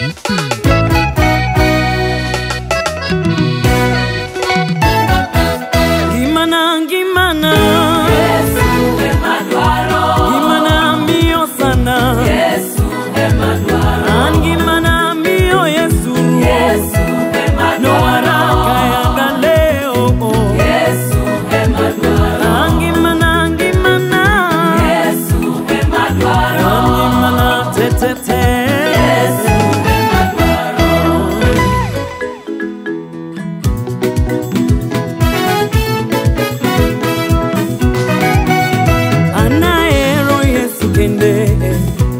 嗯。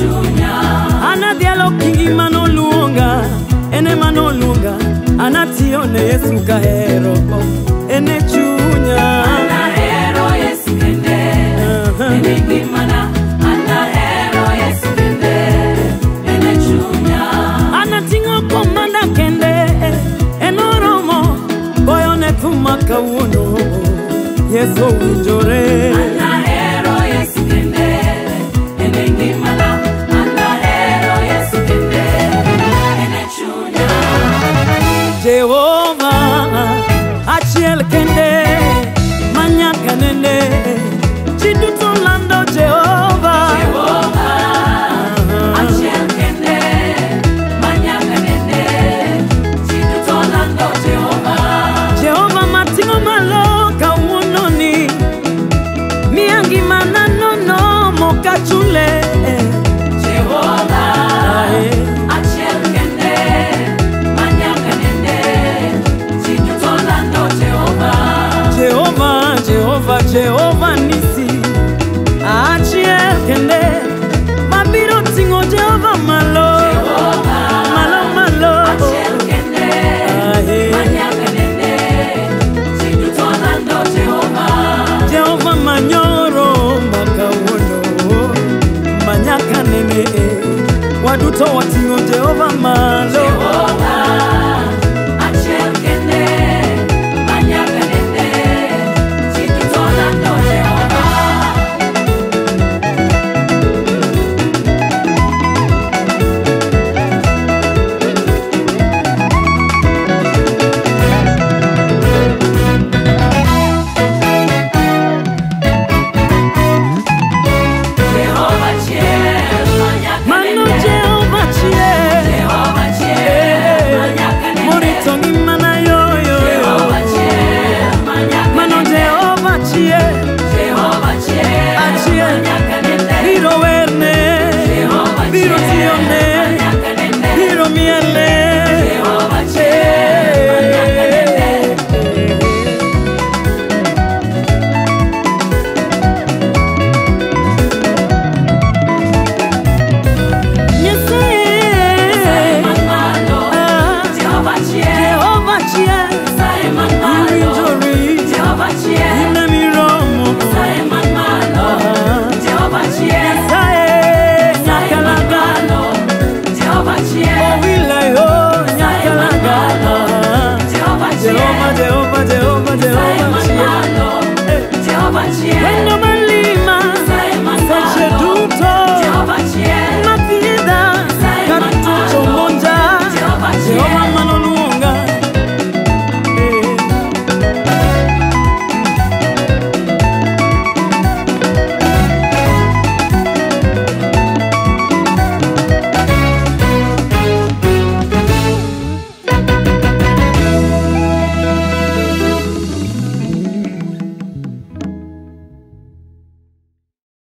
chunya Anadia lo kingi mano luonga Ene mano luonga Anatione yesu kahero Ene chunya Anahero yesu kende uh -huh. Ene gimana Anahero yesu kende Ene chunya Anatingo komanda kende Enoromo Boyone tumaka uono Yesu winjo Pachi el Kende waduto watingo jehova malo Jehova, Jehova, Jehova, Jehova, Jehova, Jehova, Jehova, Jehova,